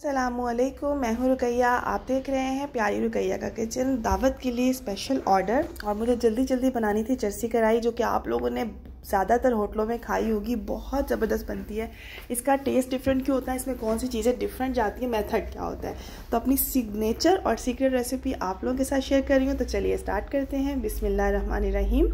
असलकुम मैं हूँ रुकैया। आप देख रहे हैं प्यारी रुकैया का किचन। दावत के लिए स्पेशल ऑर्डर और मुझे जल्दी जल्दी बनानी थी जर्सी कढ़ाई जो कि आप लोगों ने ज़्यादातर होटलों में खाई होगी। बहुत ज़बरदस्त बनती है। इसका टेस्ट डिफरेंट क्यों होता है? इसमें कौन सी चीज़ें डिफरेंट जाती है? मेथड क्या होता है? तो अपनी सिग्नेचर और सीक्रेट रेसिपी आप लोगों के साथ शेयर कर रही हूँ। तो चलिए स्टार्ट करते हैं। बिसमिल्ल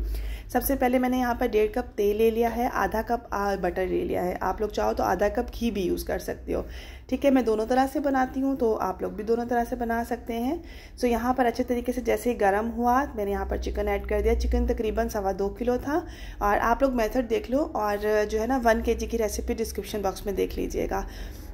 सबसे पहले मैंने यहाँ पर डेढ़ कप तेल ले लिया है, आधा कप बटर ले लिया है। आप लोग चाहो तो आधा कप घी भी यूज़ कर सकते हो। ठीक है, मैं दोनों तरह से बनाती हूँ तो आप लोग भी दोनों तरह से बना सकते हैं। सो यहाँ पर अच्छे तरीके से जैसे ही गर्म हुआ, मैंने यहाँ पर चिकन ऐड कर दिया। चिकन तकरीबन सवा दो किलो था, और आप लोग मेथड देख लो, और जो है ना वन के की रेसिपी डिस्क्रिप्शन बॉक्स में देख लीजिएगा।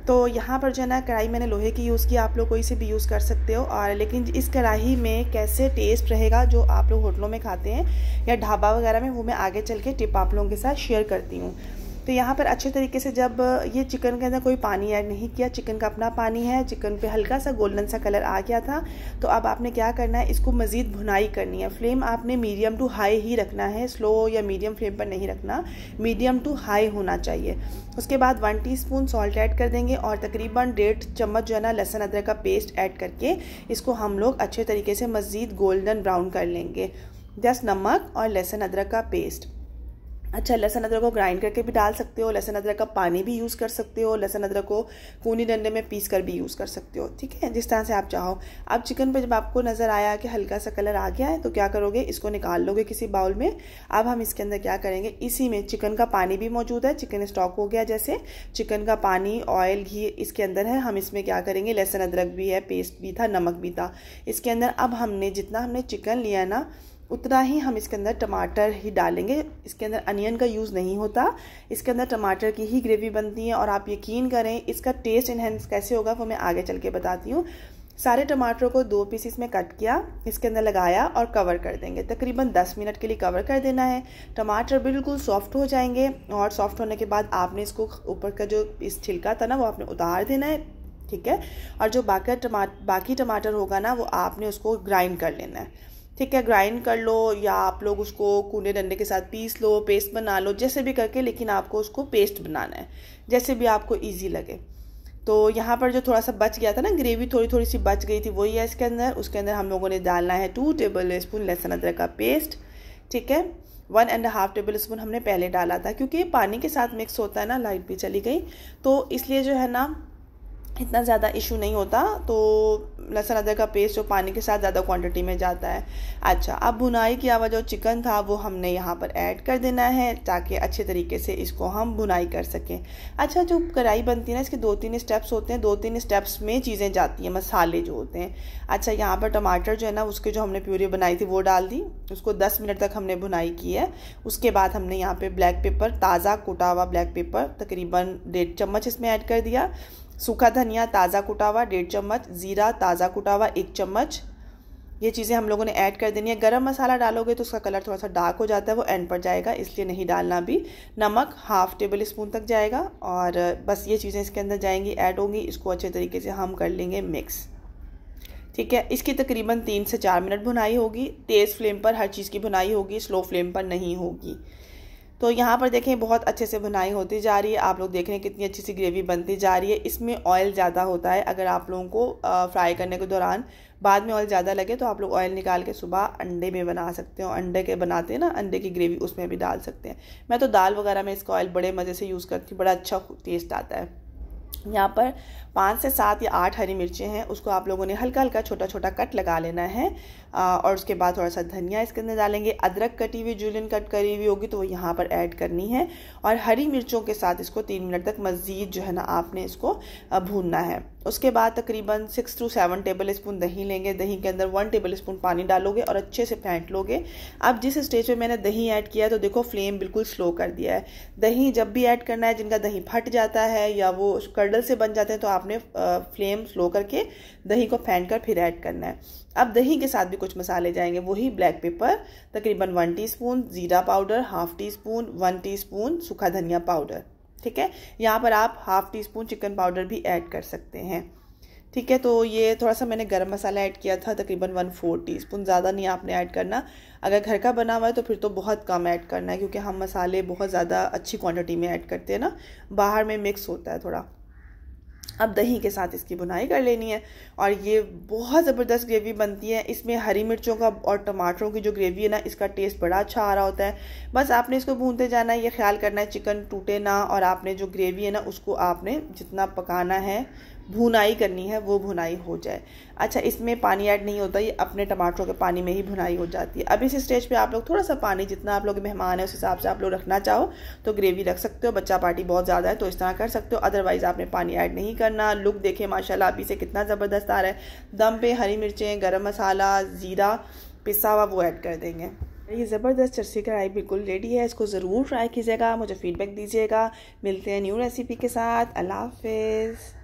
तो यहाँ पर जो है ना, कढ़ाई मैंने लोहे की यूज़ की, आप लोग कोई से भी यूज़ कर सकते हो, और लेकिन इस कढ़ाई में कैसे टेस्ट रहेगा, जो आप लोग होटलों में खाते हैं, या ढाबा वगैरह में, वो मैं आगे चल के टिप आप लोगों के साथ शेयर करती हूँ। तो यहाँ पर अच्छे तरीके से जब ये चिकन के अंदर कोई पानी ऐड नहीं किया, चिकन का अपना पानी है, चिकन पे हल्का सा गोल्डन सा कलर आ गया था तो अब आपने क्या करना है, इसको मज़ीद भुनाई करनी है। फ्लेम आपने मीडियम टू हाई ही रखना है, स्लो या मीडियम फ्लेम पर नहीं रखना, मीडियम टू हाई होना चाहिए। उसके बाद वन टी सॉल्ट ऐड कर देंगे और तकरीबन डेढ़ चम्मच जो है ना लहसुन अदरक का पेस्ट ऐड करके इसको हम लोग अच्छे तरीके से मज़ीद गोल्डन ब्राउन कर लेंगे। जस्ट नमक और लहसुन अदरक का पेस्ट। अच्छा लहसुन अदरक को ग्राइंड करके भी डाल सकते हो, लहसन अदरक का पानी भी यूज़ कर सकते हो, लहसन अदरक को कूनी डंडे में पीस कर भी यूज़ कर सकते हो, ठीक है? जिस तरह से आप चाहो। अब चिकन पे जब आपको नज़र आया कि हल्का सा कलर आ गया है तो क्या करोगे? इसको निकाल लोगे किसी बाउल में। अब हम इसके अंदर क्या करेंगे? इसी में चिकन का पानी भी मौजूद है। चिकन स्टॉक हो गया जैसे। चिकन का पानी ऑयल घी इसके अंदर है। हम इसमें क्या करेंगे? लहसन अदरक भी है पेस्ट भी था, नमक भी था। इसके अंदर अब हमने जितना हमने चिकन लिया ना उतना ही हम इसके अंदर टमाटर ही डालेंगे। इसके अंदर अनियन का यूज़ नहीं होता। इसके अंदर टमाटर की ही ग्रेवी बनती है और आप यकीन करें, इसका टेस्ट इन्हेंस कैसे होगा वो मैं आगे चल के बताती हूँ। सारे टमाटरों को दो पीसीस में कट किया, इसके अंदर लगाया और कवर कर देंगे। तकरीबन 10 मिनट के लिए कवर कर देना है। टमाटर बिल्कुल सॉफ्ट हो जाएँगे और सॉफ्ट होने के बाद आपने इसको ऊपर का जो इस छिलका था ना, वो आपने उतार देना है, ठीक है? और जो बाकी टमाटर बाकी टमाटर होगा ना, वो आपने उसको ग्राइंड कर लेना है। ठीक है ग्राइंड कर लो या आप लोग उसको कूने डंडे के साथ पीस लो पेस्ट बना लो, जैसे भी करके, लेकिन आपको उसको पेस्ट बनाना है, जैसे भी आपको ईजी लगे। तो यहाँ पर जो थोड़ा सा बच गया था ना ग्रेवी थोड़ी थोड़ी सी बच गई थी, वही है इसके अंदर। उसके अंदर हम लोगों ने डालना है टू टेबल स्पून लहसुन अदरक का पेस्ट ठीक है? One and half tablespoon हमने पहले डाला था, क्योंकि पानी के साथ मिक्स होता है ना लाइट भी चली गई। तो इसलिए जो है ना इतना ज़्यादा इशू नहीं होता तो लहसुन अदरक का पेस्ट जो पानी के साथ ज़्यादा क्वांटिटी में जाता है। अच्छा अब भुनाई किया आवाज़, जो चिकन था, वो हमने यहाँ पर ऐड कर देना है, ताकि अच्छे तरीके से इसको हम भुनाई कर सकें। अच्छा जो कढ़ाई बनती है ना, इसके दो तीन स्टेप्स होते हैं दो तीन स्टेप्स में चीज़ें जाती हैं, मसाले जो होते हैं। अच्छा यहाँ पर टमाटर जो है ना, उसके जो हमने प्यूरी बनाई थी, वो डाल दी, उसको दस मिनट तक हमने भुनाई की है। उसके बाद हमने यहाँ पर ब्लैक पेपर ताज़ा कुटा हुआ ब्लैक पेपर तकरीबन डेढ़ चम्मच इसमें ऐड कर दिया। सूखा धनिया ताज़ा कुटा हुआ डेढ़ चम्मच, ज़ीरा ताज़ा कुटा हुआ एक चम्मच। ये चीज़ें हम लोगों ने ऐड कर देनी है। गरम मसाला डालोगे तो उसका कलर थोड़ा सा डार्क हो जाता है, वो एंड पर जाएगा, इसलिए नहीं डालना भी। नमक हाफ़ टेबल स्पून तक जाएगा और बस ये चीज़ें इसके अंदर जाएँगी, ऐड होंगी, इसको अच्छे तरीके से हम कर लेंगे मिक्स। ठीक है, इसकी तकरीबन तीन से चार मिनट भुनाई होगी। तेज़ फ्लेम पर हर चीज़ की भुनाई होगी, स्लो फ्लेम पर नहीं होगी। तो यहाँ पर देखें, बहुत अच्छे से बुनाई होती जा रही है। आप लोग देख रहे हैं कितनी अच्छी सी ग्रेवी बनती जा रही है। इसमें ऑयल ज़्यादा होता है। अगर आप लोगों को फ्राई करने के दौरान बाद में ऑयल ज़्यादा लगे तो आप लोग ऑयल निकाल के सुबह अंडे में बना सकते हो। अंडे के बनाते हैं ना, अंडे की ग्रेवी उसमें भी डाल सकते हैं। मैं तो दाल वगैरह में इसका ऑयल बड़े मज़े से यूज़ करती हूँ, बड़ा अच्छा टेस्ट आता है। यहाँ पर पाँच से सात या आठ हरी मिर्चें हैं उसको आप लोगों ने हल्का हल्का छोटा छोटा कट लगा लेना है आ, और उसके बाद थोड़ा सा धनिया इसके अंदर डालेंगे। अदरक कटी हुई जूलियन कट करी हुई होगी तो वो यहाँ पर ऐड करनी है और हरी मिर्चों के साथ इसको तीन मिनट तक मज़ीद जो है ना आपने इसको भूनना है। उसके बाद तकरीबन six to seven tablespoon दही लेंगे। दही के अंदर वन टेबल स्पून पानी डालोगे और अच्छे से फेंट लोगे। अब जिस स्टेज पे मैंने दही ऐड किया है तो देखो फ्लेम बिल्कुल स्लो कर दिया है। दही जब भी ऐड करना है जिनका दही फट जाता है या वो कर्डल से बन जाते हैं तो आपने फ्लेम स्लो करके दही को फेंट कर फिर ऐड करना है। अब दही के साथ भी कुछ मसाले जाएँगे, वही ब्लैक पेपर तकरीबन वन टीस्पून ज़ीरा powder half teaspoon one teaspoon सूखा धनिया पाउडर ठीक है? यहाँ पर आप half teaspoon chicken powder भी ऐड कर सकते हैं, ठीक है? तो ये थोड़ा सा मैंने गरम मसाला ऐड किया था, तकरीबन वन फोर टी स्पून ज़्यादा नहीं आपने ऐड करना। अगर घर का बना हुआ है तो फिर तो बहुत कम ऐड करना है, क्योंकि हम मसाले बहुत ज़्यादा अच्छी क्वांटिटी में ऐड करते हैं ना, बाहर में मिक्स होता है थोड़ा। अब दही के साथ इसकी बुनाई कर लेनी है। और ये बहुत ज़बरदस्त ग्रेवी बनती है। इसमें हरी मिर्चों का और टमाटरों की जो ग्रेवी है ना, इसका टेस्ट बड़ा अच्छा आ रहा होता है। बस आपने इसको भूनते जाना है ये ख्याल करना है चिकन टूटे ना और आपने जो ग्रेवी है ना, उसको आपने जितना पकाना है भुनाई करनी है, वो भुनाई हो जाए। अच्छा इसमें पानी ऐड नहीं होता, ये अपने टमाटरों के पानी में ही भुनाई हो जाती है। अब इस स्टेज पे आप लोग थोड़ा सा पानी, जितना आप लोग मेहमान है, उस हिसाब से आप लोग रखना चाहो तो ग्रेवी रख सकते हो, बच्चा पार्टी बहुत ज़्यादा है तो इस तरह कर सकते हो। अदरवाइज़ आपने पानी ऐड नहीं करना। लुक देखे माशाला अभी से कितना ज़बरदस्त आ रहा है। दम पे हरी मिर्चें, गर्म मसाला, ज़ीरा, पिसा हुआ, वो ऐड कर देंगे। ये ज़बरदस्त चरसी कढ़ाई बिल्कुल रेडी है, इसको ज़रूर ट्राई कीजिएगा, मुझे फीडबैक दीजिएगा। मिलते हैं न्यू रेसिपी के साथ। अल्लाह हाफिज़।